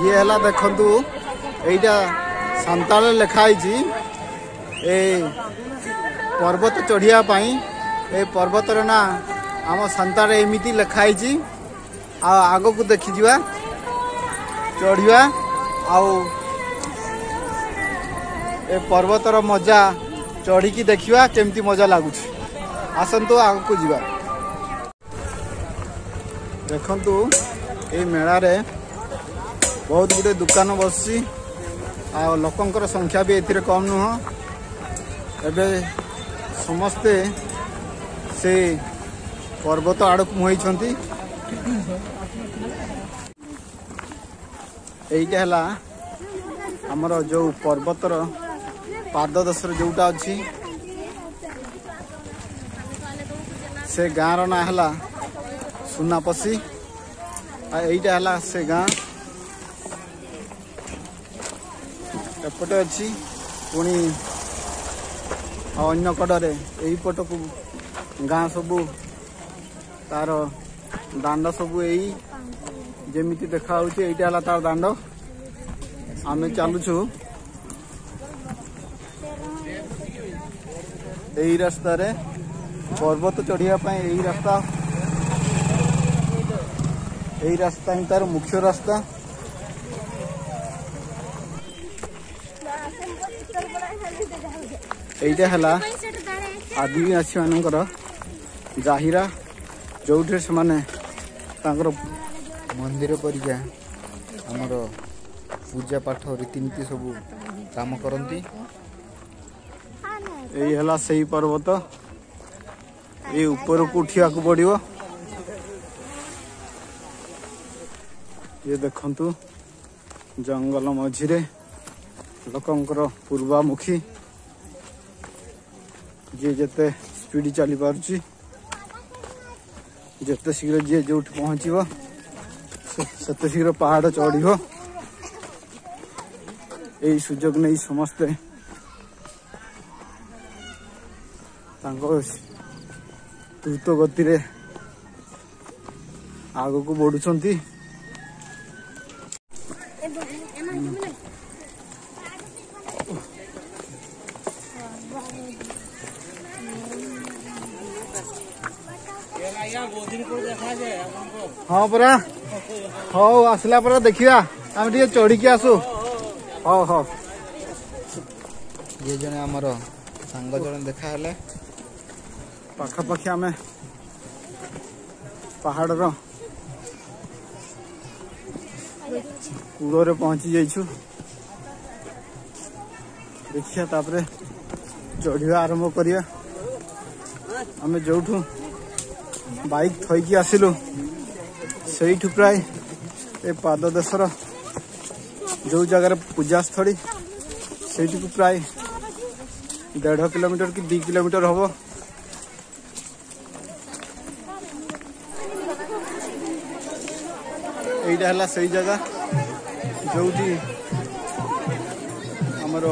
ଇଏ ହେଲା ଦେଖନ୍ତୁ ଏଇଟା ସାନ୍ତାଳରେ ଲେଖା ହେଇଛି ଏ ପର୍ବତ ଚଢ଼ିବା ପାଇଁ ଏ ପର୍ବତର ନାଁ ଆମ ସାନ୍ତାଳରେ ଏମିତି ଲେଖା ହେଇଛି ଆଉ ଆଗକୁ ଦେଖିଯିବା ଚଢ଼ିବା ଆଉ ଏ ପର୍ବତର ମଜା ଚଢ଼ିକି ଦେଖିବା କେମିତି ମଜା ଲାଗୁଛି ଆସନ୍ତୁ ଆଗକୁ ଯିବା ଦେଖନ୍ତୁ ଏଇ ମେଳାରେ ବହୁତ ଗୁଡ଼ିଏ ଦୋକାନ ବସିଛି ଆଉ ଲୋକଙ୍କର ସଂଖ୍ୟା ବି ଏଥିରେ କମ୍ ନୁହଁ ଏବେ ସମସ୍ତେ ସେ ପର୍ବତ ଆଡ଼କୁ ମୁହେଇଛନ୍ତି ଏଇଟା ହେଲା ଆମର ଯେଉଁ ପର୍ବତର ପାଦଦେଶରେ ଯେଉଁଟା ଅଛି ସେ ଗାଁର ନାଁ ହେଲା ସୁନାପଶି ଆଉ ଏଇଟା ହେଲା ସେ ଗାଁ ଏପଟେ ଅଛି ପୁଣି ଅନ୍ୟ କଡ଼ରେ ଏହି ପଟକୁ ଗାଁ ସବୁ ତାର ଦାଣ୍ଡ ସବୁ ଏଇ ଯେମିତି ଦେଖାହେଉଛି ଏଇଟା ହେଲା ତାର ଦାଣ୍ଡ ଆମେ ଚାଲୁଛୁ ଏଇ ରାସ୍ତାରେ ପର୍ବତ ଚଢ଼ିବା ପାଇଁ ଏଇ ରାସ୍ତା এই ରାସ୍ତା ହିଁ ତାର ମୁଖ୍ୟ ରାସ୍ତା এইটা হেলা আদিবাসী মানকর জাহিরা ଯେଉଁଠାରେ ସେମାନେ ତାଙ୍କର ମନ୍ଦିର ପରିକା ଆମର ପୂଜା ପାଠ ରୀତିନୀତି ସବୁ କାମ କରନ୍ତି ଏଇ ହେଲା ସେଇ ପର୍ବତ ଏଇ ଉପରକୁ ଉଠିବାକୁ ପଡ଼ିବ ଇଏ ଦେଖନ୍ତୁ ଜଙ୍ଗଲ ମଝିରେ ଲୋକଙ୍କର ପୂର୍ବାମୁଖୀ जी जे स्पीड चली पार जिते शीघ्र जी जो पहुँच सेत शीघ्र पहाड़ चढ़ सुजोग नहीं समस्ते द्रुत गति आग को बढ़ुंट हाँ पा हाउ आसला पा देखा आम टे चढ़ आसु हाउ हाउ ये जन आम सांग जन देखा पखापाखी आम पहाड़ रूल पहुंची जाइ देखिया तापरे चढ़ा आरंभ करिया हमें जो बाइक थी आसलू से प्राय पादेशर जो जगार पूजा स्थल से प्राय देढ़ कोमीटर कि दु कोमीटर हम यहाँ है से जगह जो भी आमर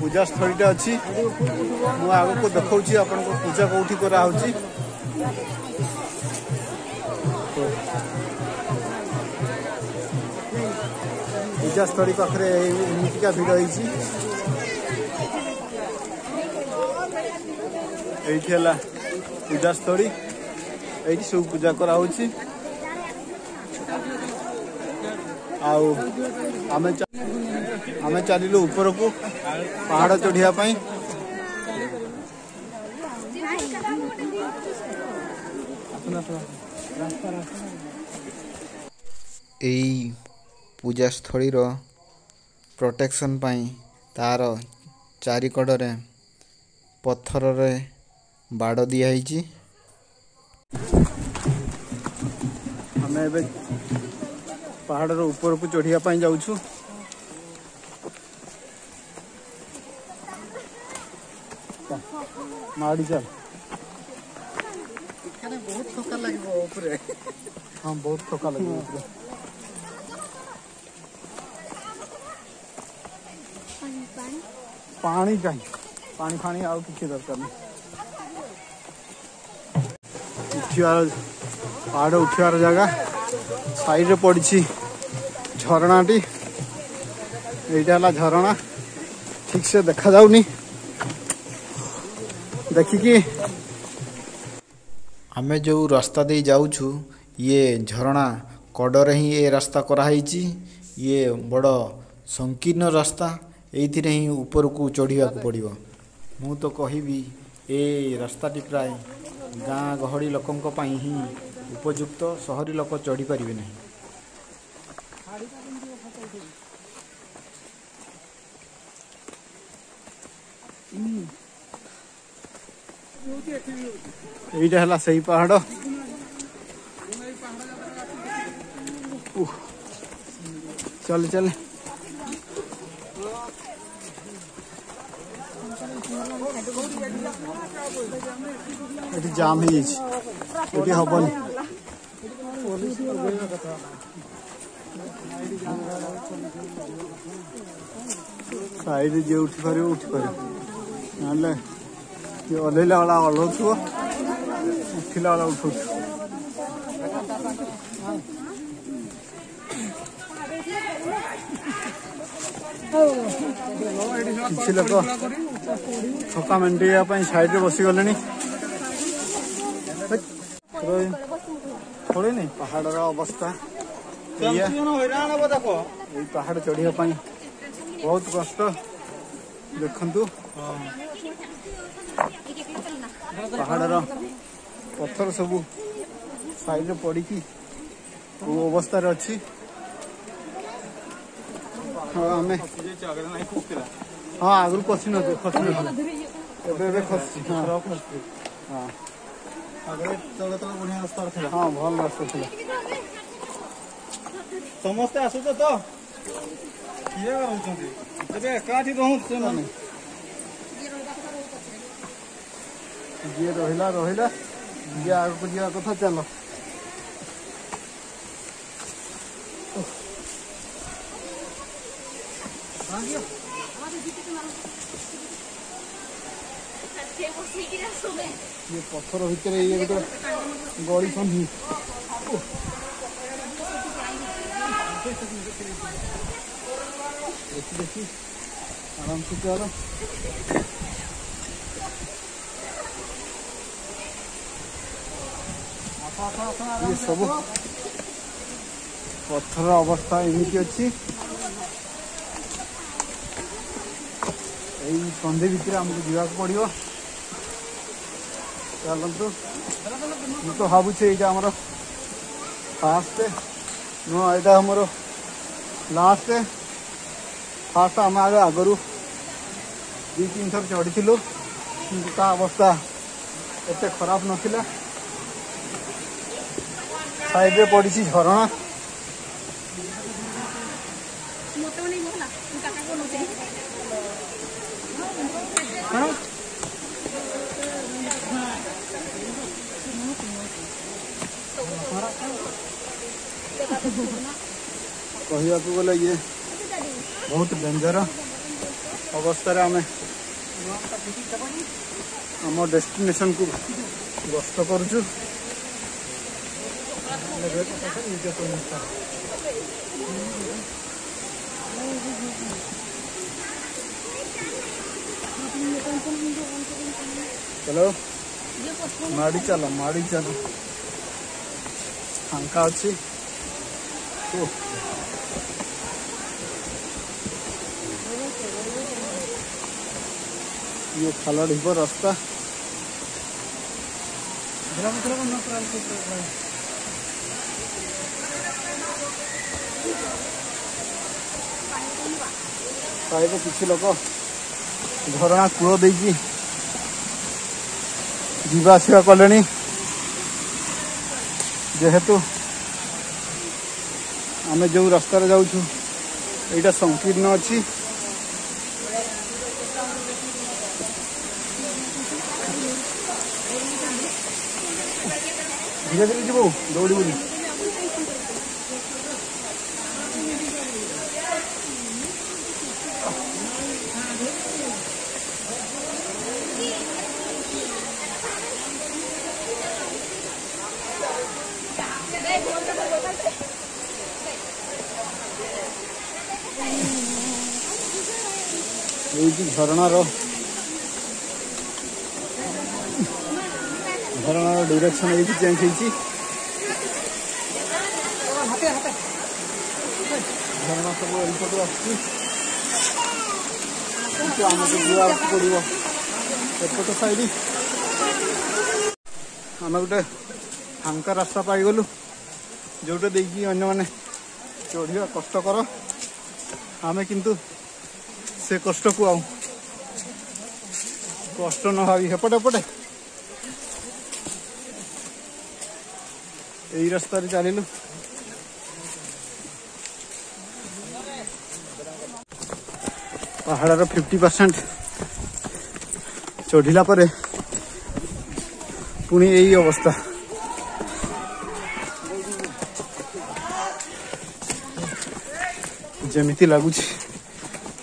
पूजा स्थल अच्छी मुझे आगे देखा आप पूजा कौटी करा ପୂଜାସ୍ଥଳୀ ପାଖରେ ଏମିତିକା ଭିଡ଼ ହେଇଛି ଏଇଠି ହେଲା ପୂଜାସ୍ଥଳୀ ଏଇଠି ସବୁ ପୂଜା କରାହେଉଛି ଆଉ ଆମେ ଆମେ ଚାଲିଲୁ ଉପରକୁ ପାହାଡ଼ ଚଢ଼ିବା ପାଇଁ এই ପୂଜାସ୍ଥଳୀର ପ୍ରୋଟେକ୍ସନ୍ ପାଇଁ ତା'ର ଚାରିକଡ଼ରେ ପଥରରେ ବାଡ଼ ଦିଆହେଇଛି ଆମେ ଏବେ ପାହାଡ଼ର ଉପରକୁ ଚଢ଼ିବା ପାଇଁ ଯାଉଛୁ ମାଡ଼ି ଚାଲ ବହୁତ ଥକା ଲାଗିବ ଉପରେ ହଁ ବହୁତ ଥକା ଲାଗିବ ଉପରେ पानी चाहिए पानी खानी आओ किसी दर्द करने पहाड़ उठार जगह साइड पड़ी झरणाटी यहीटा है झरणा ठीक से देखा जा देखिक आम जो रास्ता दे जाऊ ये झरणा कड़रे ही ये रास्ता कराई ये बड़ संकीर्ण रास्ता ये ऊपर को चढ़ाक पड़ो मु तो कह रास्ता प्राय गाँ गहड़ी लोक पर ही उपयुक्त सहरी लोक चढ़ी पारे ना यहाँ से पहाड़ चल चल ଏଠି ଜାମ୍ ହେଇଯାଇଛି ଏଠି ହବନି ସାଇଡ୍ ଯିଏ ଉଠିପାରିବ ଉଠିପାରିବ ନହେଲେ କିଏ ଅଲେଇଲା ବେଳେ ଅଲଉଥିବ ଉଠିଲା ବେଳେ ଉଠଉଥିବ କିଛି ଲୋକ ଛକା ମେଣ୍ଟେଇବା ପାଇଁ ସାଇଡ୍ରେ ବସିଗଲେଣି ପଳେଇନି ପାହାଡ଼ର ଅବସ୍ଥା ଏଇଆ ଏଇ ପାହାଡ଼ ଚଢ଼ିବା ପାଇଁ ବହୁତ କଷ୍ଟ ଦେଖନ୍ତୁ ପାହାଡ଼ର ପଥର ସବୁ ସାଇଡ଼ରେ ପଡ଼ିକି କେଉଁ ଅବସ୍ଥାରେ ଅଛି ଆମେ ହଁ ଆଗରୁ କଷି ନଥିବେ ଖସି ନଥିବେ ଏବେ ଏବେ ଖସି ହଁ ହଁ ଭଲ ରାସ୍ତା ଥିଲା ସମସ୍ତେ ଆସୁଛ ତ କିଏ ରହୁଛନ୍ତି ଏବେ ଏକାଠି ରହୁଛି ସେମାନେ ଯିଏ ରହିଲା ରହିଲା ଯିଏ ଆଗକୁ ଯିବା କଥା ଚାଲ Thank you. ये पत्थर भितर ये गोटे गड़ी ही देखी देखी आराम से चलो ये सब पत्थर अवस्था एमती अच्छी सन्धि भितर आमको जीवाक पड़ो चलतु मु तो भावुचे यहाँ आम फास्ट ना आम लास्ट फास्ट आम आगे आगर दी तीन थर चढ़ी ता अवस्था एत खराब ना सैड्रे पड़ी झरणा करो कहिया ये बहुत डेंजर अवस्था आम आम डेस्टिनेसन को गस्त कर हेलो माड़ी चल माड़ी चल फांका अच्छी ये खालड़ हिब रास्ता पाइब किसी लोक झरणा कूल देखिए जीवास कले जेहेतु आम जो रास्त जाऊ संकीर्ण अच्छी धीरे धीरे जीव दौड़ी बोली ଏଇଠି ଝରଣାର ଝରଣାର ଡିରେକ୍ସନ ଏଇଠି ଚେଞ୍ଜ ହେଇଛି ଝରଣା ସବୁ ଏଇପଟୁ ଆସୁଛି ଆମକୁ ଯିବାକୁ ପଡ଼ିବ ଏପଟ ସାଇଡ୍ ଆମେ ଗୋଟେ ଫାଙ୍କା ରାସ୍ତା ପାଇଗଲୁ ଯେଉଁଟା ଦେଇକି ଅନ୍ୟମାନେ ଚଢ଼ିବା କଷ୍ଟକର ଆମେ କିନ୍ତୁ ସେ କଷ୍ଟକୁ ଆଉ କଷ୍ଟ ନ ଭାବି ହେପଟେ ଏପଟେ ଏଇ ରାସ୍ତାରେ ଚାଲିଲୁ ପାହାଡ଼ର ଫିଫ୍ଟି ପରସେଣ୍ଟ ଚଢ଼ିଲା ପରେ ପୁଣି ଏଇ ଅବସ୍ଥା ଯେମିତି ଲାଗୁଛି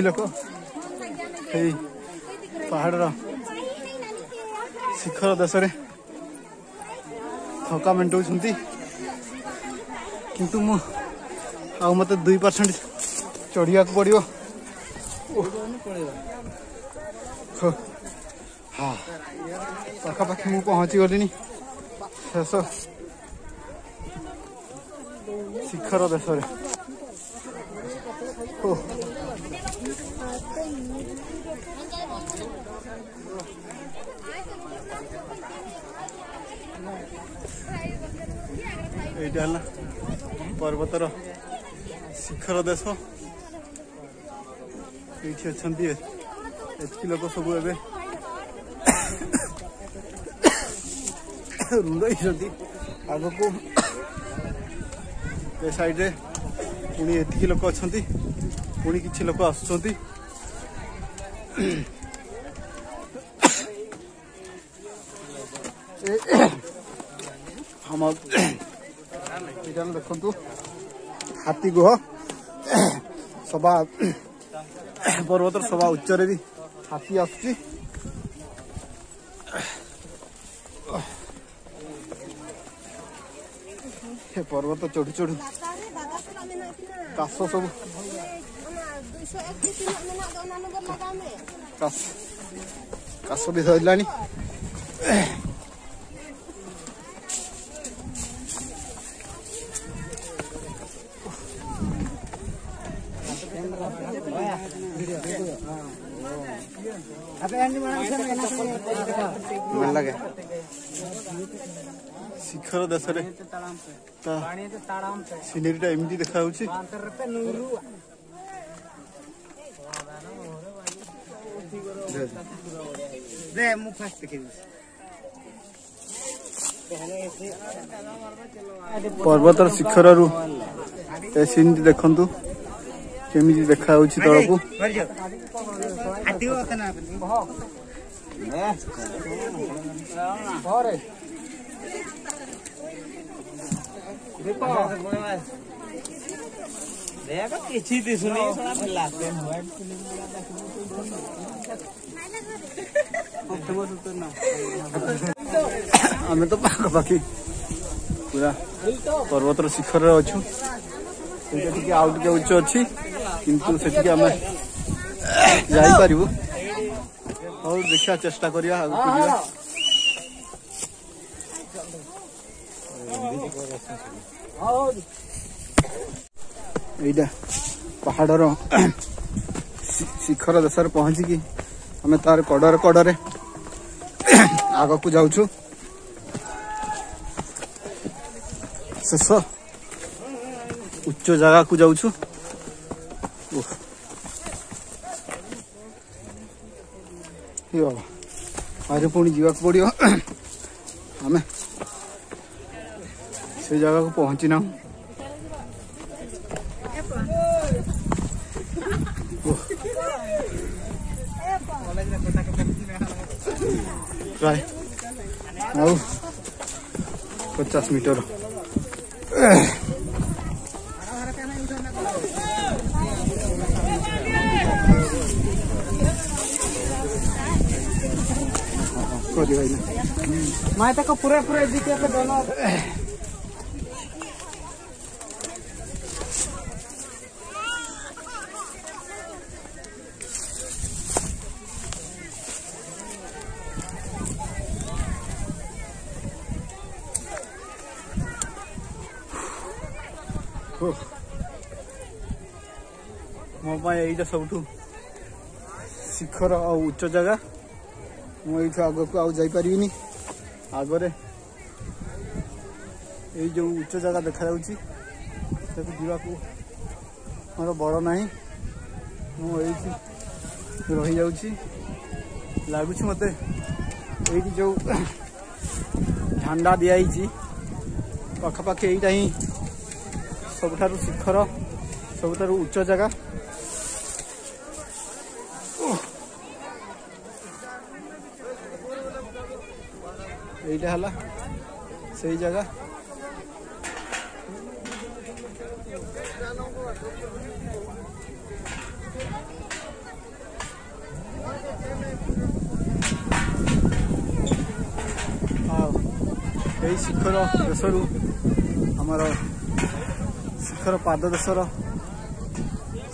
କିଛି ଲୋକ ଏଇ ପାହାଡ଼ର ଶିଖର ଦେଶରେ ଥକା ମେଣ୍ଟାଉଛନ୍ତି କିନ୍ତୁ ମୁଁ ଆଉ ମୋତେ ଦୁଇ ପରସେଣ୍ଟ ଚଢ଼ିବାକୁ ପଡ଼ିବ ହଁ ପାଖାପାଖି ମୁଁ ପହଞ୍ଚିଗଲିଣି ଶେଷ ଶିଖର ଦେଶରେ ଓ ଏଇଟା ହେଲା ପର୍ବତର ଶିଖର ଦେଶ ଏଇଠି ଅଛନ୍ତି ଏତିକି ଲୋକ ସବୁ ଏବେ ରୁଣ୍ଡ ଆଗକୁ ଏ ସାଇଡ଼ରେ ପୁଣି ଏତିକି ଲୋକ ଅଛନ୍ତି ପୁଣି କିଛି ଲୋକ ଆସୁଛନ୍ତି ଆମ এটা দেখন্তু ହାତୀ ଗୁହ ସଭା ପର୍ବତର ସଭା ଉଚ୍ଚରେ ବି ହାତୀ ଆସୁଛି ପର୍ବତ ଚଢୁ ଚଢୁ କାଶ ସବୁ କାଶ ବି ଧରିଲାଣି ଏଥର ଦେଶରେ ତା ସିନେରୀଟା ଏମିତି ଦେଖାଯାଉଛି ପର୍ବତର ଶିଖରରୁ ଏ ସିନ୍ଟି ଦେଖନ୍ତୁ କେମିତି ଦେଖାଯାଉଛି ତଳକୁ ଘରେ देखो तो पूरा पर्वतर शिखर अच्छे अछु ସେଇଟା ଟିକେ ଆଉ ଟିକେ ଉଚ୍ଚ पहाड़ शिखर दशार पहुँचिकी आम तार कडर कडर आग को जा शेष उच्च जगह को आज पी जा पड़ो से जगह को पहुंची ना पचास मीटर मैं तो पूरा पूरे दिखे दोनों ମୋ ପାଇଁ ଏଇଟା ସବୁଠୁ ଶିଖର ଆଉ ଉଚ୍ଚ ଜାଗା ମୁଁ ଏଇଠୁ ଆଗକୁ ଆଉ ଯାଇପାରିବିନି ଆଗରେ ଏଇ ଯେଉଁ ଉଚ୍ଚ ଜାଗା ଦେଖାଯାଉଛି ସେଠି ଯିବାକୁ ମୋର ବଡ଼ ନାହିଁ ମୁଁ ଏଇଠି ରହିଯାଉଛି ଲାଗୁଛି ମୋତେ ଏଇଠି ଯେଉଁ ଝାଣ୍ଡା ଦିଆହେଇଛି ପାଖାପାଖି ଏଇଟା ହିଁ ସବୁଠାରୁ ଶିଖର ସବୁଠାରୁ ଉଚ୍ଚ ଜାଗା এইটা হলা সেই জায়গা এই শিখর দেশর আমার ପାଖର ପାଦଦେଶର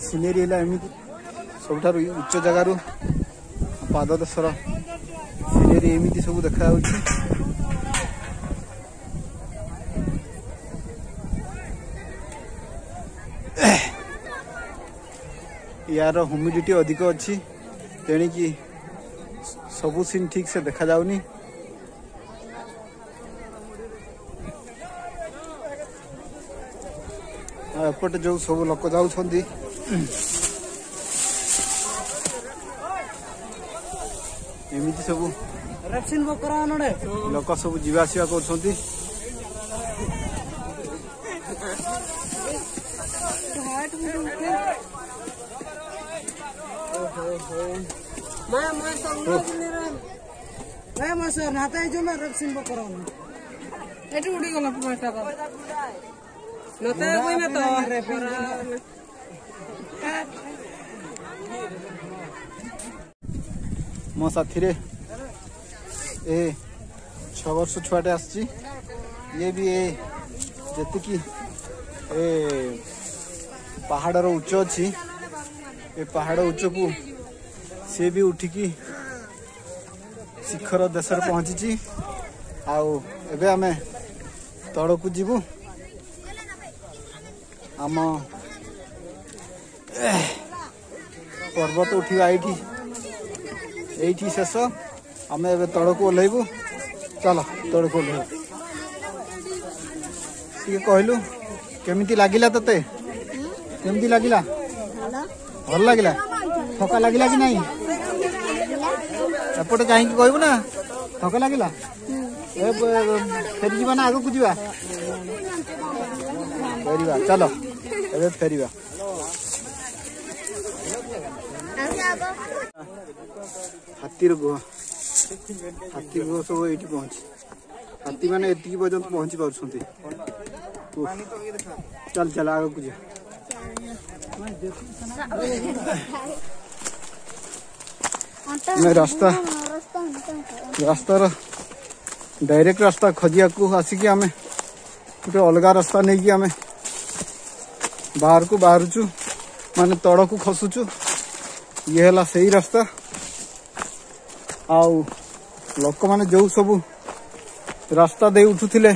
ସିନେରୀ ହେଲା ଏମିତି ସବୁଠାରୁ ଉଚ୍ଚ ଜାଗାରୁ ପାଦଦେଶର ସିନେରୀ ଏମିତି ସବୁ ଦେଖାଯାଉଛି ୟାର ହ୍ୟୁମିଡ଼ିଟି ଅଧିକ ଅଛି ତେଣିକି ସବୁ ସିନ୍ ଠିକ୍ ସେ ଦେଖାଯାଉନି ଏପଟେ ଯୋଉ ସବୁ ଲୋକ ଯାଉଛନ୍ତି ଏମିତି ସବୁ ଲୋକ ସବୁ ଯିବା ଆସିବା କରୁଛନ୍ତି ନାତ ହେଇଛ ନା ରେପ୍ସିନ୍ ବକର ଏଠି ଉଡିଗଲା ପୁରା No te des buena todo. ମୋ ସାଥିରେ ଏ ଛଅ ବର୍ଷ ଛୁଆଟେ ଆସିଛି ଇଏ ବି ଏ ଯେତିକି ଏ ପାହାଡ଼ର ଉଚ୍ଚ ଅଛି ଏ ପାହାଡ଼ ଉଚ୍ଚକୁ ସିଏ ବି ଉଠିକି ଶିଖର ଦେଶରେ ପହଞ୍ଚିଛି ଆଉ ଏବେ ଆମେ ତଳକୁ ଯିବୁ आम पर्वत उठवा ये ये शेष आम ए तौक ओह्लू चल तौक ओह्लू टे कहलु केमी लगला ते केमी लगला भल लगला थका लगला कि नहीं एपटे कहीं कहबू ना थका लगला फेरी जाना आग को जावा चलो मदद करीबा हाथी गुह हाथी गुह सब ये पहुँच हाथी मैंने ये पर्यटन पहुँच पार चल चल आग को जा रास्ता रास्तार डायरेक्ट रास्ता खोजा आसिक आम गोटे अलग रास्ता नहीं कि आम ବାହାରକୁ ବାହାରୁଛୁ ମାନେ ତଳକୁ ଖସୁଛୁ ଇଏ ହେଲା ସେଇ ରାସ୍ତା ଆଉ ଲୋକମାନେ ଯେଉଁ ସବୁ ରାସ୍ତା ଦେଇ ଉଠୁଥିଲେ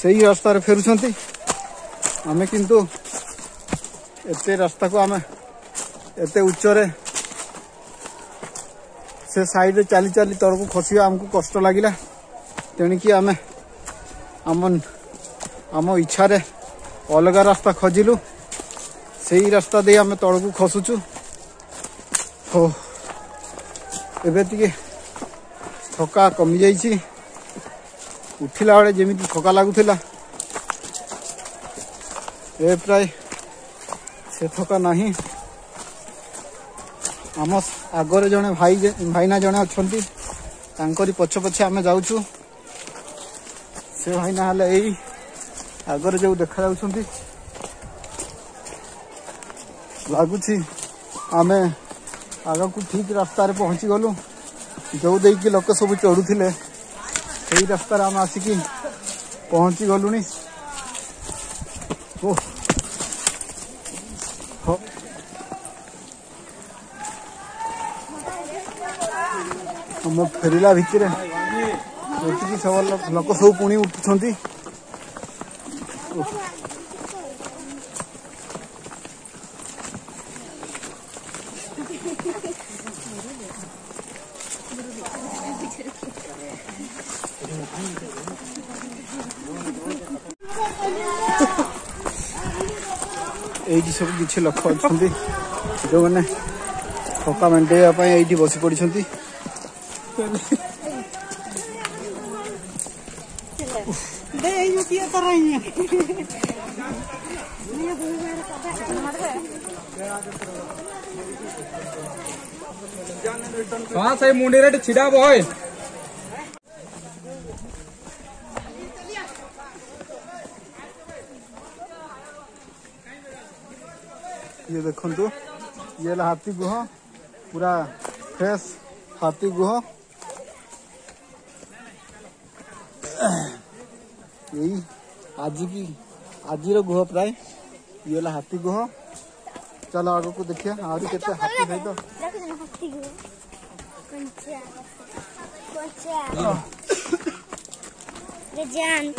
ସେଇ ରାସ୍ତାରେ ଫେରୁଛନ୍ତି ଆମେ କିନ୍ତୁ ଏତେ ରାସ୍ତାକୁ ଆମେ ଏତେ ଉଚ୍ଚରେ ସେ ସାଇଡ଼ରେ ଚାଲି ଚାଲି ତଳକୁ ଖସିବା ଆମକୁ କଷ୍ଟ ଲାଗିଲା ତେଣିକି ଆମେ ଆମ ଆମ ଇଚ୍ଛାରେ ଅଲଗା ରାସ୍ତା ଖୋଜିଲୁ ସେଇ ରାସ୍ତା ଦେଇ ଆମେ ତଳକୁ ଖସୁଛୁ ହଉ ଏବେ ଟିକେ ଥକା କମିଯାଇଛି ଉଠିଲା ବେଳେ ଯେମିତି ଥକା ଲାଗୁଥିଲା ଏ ପ୍ରାୟ ସେ ଥକା ନାହିଁ ଆମ ଆଗରେ ଜଣେ ଭାଇ ଭାଇନା ଜଣେ ଅଛନ୍ତି ତାଙ୍କରି ପଛ ପଛେ ଆମେ ଯାଉଛୁ ସେ ଭାଇନା ହେଲେ ଏଇ आगर जो देखा लगुच आम आग को ठीक रास्त पहुँची गलु जो दे कि लोक सब चढ़ुले रास्त आम आसिक पहुँची गलु फेरला भितर लोक सब पुणी उठुंट এইটি সব কিছু লোক অনেক যে ঠকা মেটাইবা এইটি বসি পড়ি हाँ सही मुंडेट छिड़ा बॉय ये देखु ये हाथी गुह पूरा फ्रेश हाथी गुह आज की आज गुह प्राय ये हाथी गुह चल आग को देखिए आते हाथी तो जान।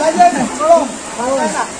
来人，走！来了。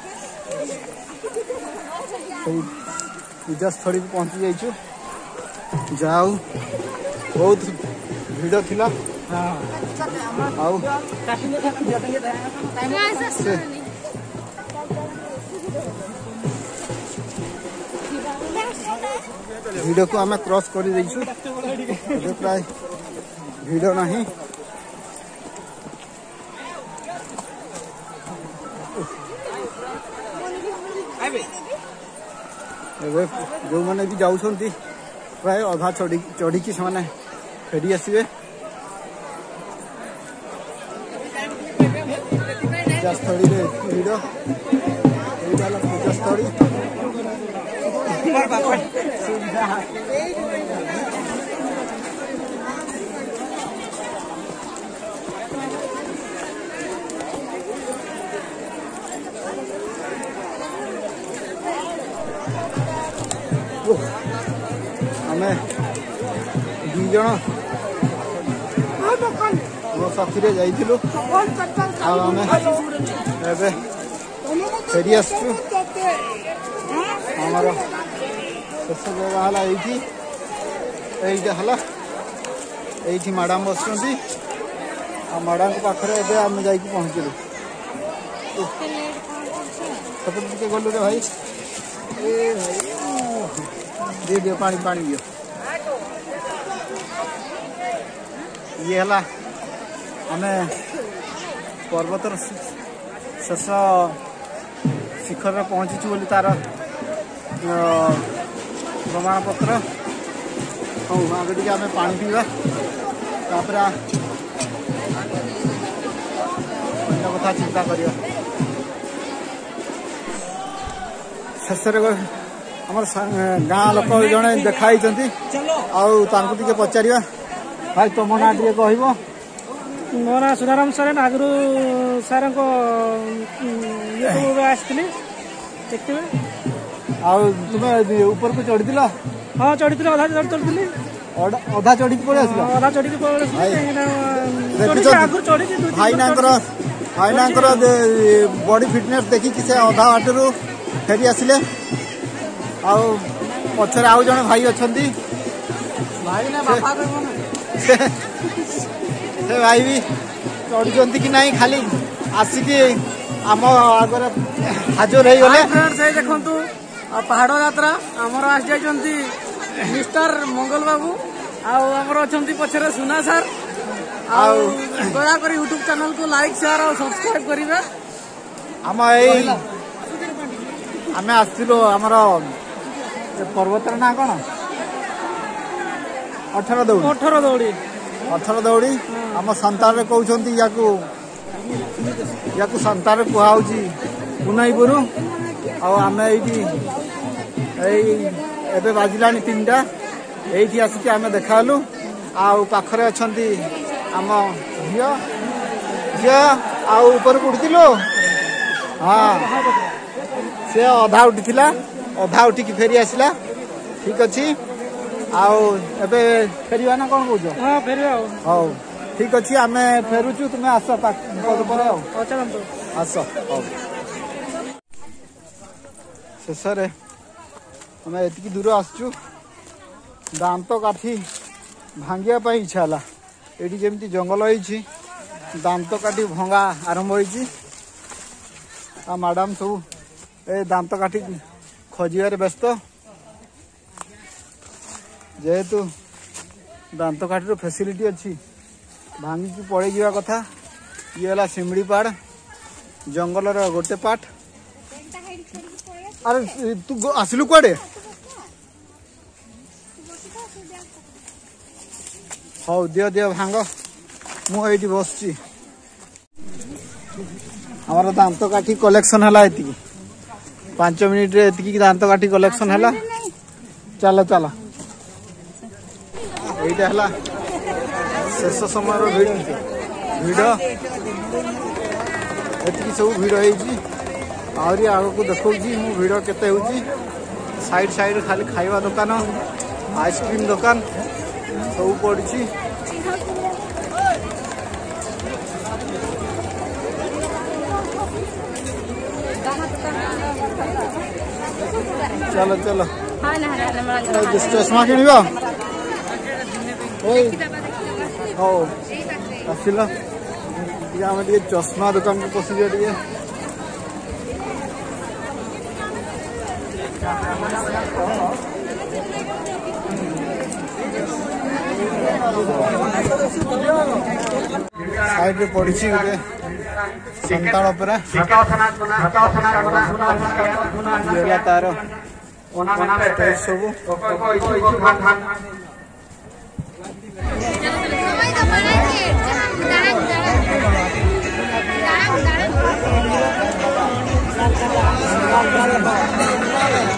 पूजास्थल पहुँची जाइ जाऊ बहुत भिड़ भिड़ को आम क्रस कर प्राय भिड़ ना जो मैंने भी जाऊँ प्राय अधा चढ़ी चढ़ी से फेरी आसवे पूजास्थली भिड़ यही है पूजास्थली ଜଣ ମୋ ସାଥିରେ ଯାଇଥିଲୁ ଆଉ ଆମେ ଏବେ ଫେରି ଆସିଛୁ ଆମର ଶେଷ ଜାଗା ହେଲା ଏଇଠି ଏଇଟା ହେଲା ଏଇଠି ମ୍ୟାଡ଼ାମ୍ ବସୁଛନ୍ତି ଆଉ ମ୍ୟାଡ଼ାମ୍ଙ୍କ ପାଖରେ ଏବେ ଆମେ ଯାଇକି ପହଞ୍ଚିଲୁ ସେପଟେ ଟିକେ ଗଲୁ ରେ ଭାଇ ଏ ଭାଇ ଦିଅ ଦିଅ ପାଣି ପାଣି ଦିଅ ଇଏ ହେଲା ଆମେ ପର୍ବତର ଶେଷ ଶିଖରରେ ପହଞ୍ଚିଛୁ ବୋଲି ତାର ପ୍ରମାଣପତ୍ର ହଉ ଆଗେ ଟିକେ ଆମେ ପାଣି ପିଇବା ତାପରେ ଅନ୍ୟ କଥା ଚିନ୍ତା କରିବା ଶେଷରେ ଆମର ଗାଁ ଲୋକ ଜଣେ ଦେଖା ହେଇଛନ୍ତି ଆଉ ତାଙ୍କୁ ଟିକେ ପଚାରିବା ଭାଇ ତମ ନାଁ ଟିକେ କହିବ ମୋ ନାଁ ସୁଧାରାମ ସରେନ ଆଗରୁ ସାର୍ଙ୍କ ୟୁଟ୍ୟୁବରେ ଆସିଥିଲି ଦେଖିବେ ଆଉ ତୁମେ ଉପରକୁ ଚଢ଼ିଥିଲ ହଁ ଚଢ଼ିଥିଲି ଅଧା ଚଢ଼ିଥିଲି ଅଧା ଚଢ଼ିକି ପଳେଇ ଆସିଲ ଅଧା ଚଢ଼ିକି ପଳେଇ ଆସିଲି ଆଗରୁ ଚଢ଼ିଛି ଭାଇନାଙ୍କର ଭାଇନାଙ୍କର ବଡି ଫିଟନେସ୍ ଦେଖିକି ସେ ଅଧା ବାଟରୁ ଫେରି ଆସିଲେ ଆଉ ପଛରେ ଆଉ ଜଣେ ଭାଇ ଅଛନ୍ତି ଭାଇ ନା ବାପା କହିବ ସେ ଭାଇ ବି ଚଢ଼ୁଛନ୍ତି କି ନାହିଁ ଖାଲି ଆସିକି ଆମ ଆଗରେ ହାଜର ହେଇଗଲେ ଦେଖନ୍ତୁ ପାହାଡ଼ ଯାତ୍ରା ଆମର ଆସିଯାଇଛନ୍ତି ମିଷ୍ଟର ମଙ୍ଗଲ ବାବୁ ଆଉ ଆମର ଅଛନ୍ତି ପଛରେ ସୁନା ସାର୍ ଆଉ ଦୟାକରି ୟୁଟ୍ୟୁବ୍ ଚ୍ୟାନେଲ୍କୁ ଲାଇକ୍ ସେୟାର ଆଉ ସବସ୍କ୍ରାଇବ୍ କରିବେ ଆମ ଏଇ ଆମେ ଆସିଥିଲୁ ଆମର ପର୍ବତର ନାଁ କ'ଣ ଅଠର ଦୌଡ଼ି ଅଠର ଦୌଡ଼ି ଅଠର ଦୌଡ଼ି ଆମ ସାନ୍ତାଳରେ କହୁଛନ୍ତି ୟାକୁ ୟାକୁ ସାନ୍ତାରେ କୁହାହେଉଛି ପୁନାଇପୁର ଆଉ ଆମେ ଏଇଠି ଏଇ ଏବେ ବାଜିଲାଣି ତିନିଟା ଏଇଠି ଆସିକି ଆମେ ଦେଖାହେଲୁ ଆଉ ପାଖରେ ଅଛନ୍ତି ଆମ ଝିଅ ଝିଅ ଆଉ ଉପରକୁ ଉଠିଥିଲୁ ହଁ ସେ ଅଧା ଉଠିଥିଲା ଅଧା ଉଠିକି ଫେରି ଆସିଲା ଠିକ ଅଛି ଆଉ ଏବେ ଫେରିବା ନା କଣ କହୁଛ ହଁ ଫେରିବା ଆଉ ହଉ ଠିକ ଅଛି ଆମେ ଫେରୁଛୁ ତୁମେ ଆସ ପରେ ଆଉ ଆସ ହଉ ଶେଷରେ ଆମେ ଏତିକି ଦୂର ଆସୁଛୁ ଦାନ୍ତ କାଠି ଭାଙ୍ଗିବା ପାଇଁ ଇଚ୍ଛା ହେଲା ଏଇଠି ଯେମିତି ଜଙ୍ଗଲ ହେଇଛି ଦାନ୍ତ କାଠି ଭଙ୍ଗା ଆରମ୍ଭ ହେଇଛି ଆଉ ମ୍ୟାଡ଼ାମ୍ ସବୁ ଏ ଦାନ୍ତ କାଠି ଖୋଜିବାରେ ବ୍ୟସ୍ତ ଯେହେତୁ ଦାନ୍ତକାଠିର ଫେସିଲିଟି ଅଛି ଭାଙ୍ଗିକି ପଳେଇଯିବା କଥା ଇଏ ହେଲା ଶିମିଳିପାଡ଼ ଜଙ୍ଗଲର ଗୋଟେ ପାର୍ଟ ଆରେ ତୁ ଆସିଲୁ କୁଆଡ଼େ ହଉ ଦିଅ ଦିଅ ଭାଙ୍ଗ ମୁଁ ଏଇଠି ବସୁଛି ଆମର ଦାନ୍ତକାଠି କଲେକ୍ସନ୍ ହେଲା ଏତିକି ପାଞ୍ଚ ମିନିଟ୍ରେ ଏତିକି ଦାନ୍ତକାଠି କଲେକ୍ସନ୍ ହେଲା ଚାଲ ଚାଲ यही है शेष समय भिड़ सब भिड़ी आहरी आग को देखी मुझे भिड़ के सैड सैड खाली खावा दुकान आइसक्रीम दुकान सब पड़ी चलो चलो चलो जिस चश्मा किणवा ওই ও আসছিল ଟିକେ ଆମେ ଟିକେ ଚଷମା ଦୋକାନକୁ ପଶିଯିବା ଟିକେ ସାଇଡରେ ପଡିଛି ଗୋଟେ ସନ୍ତାଳ ଅପେରା ହେଲା ତାର ସବୁ なるほど。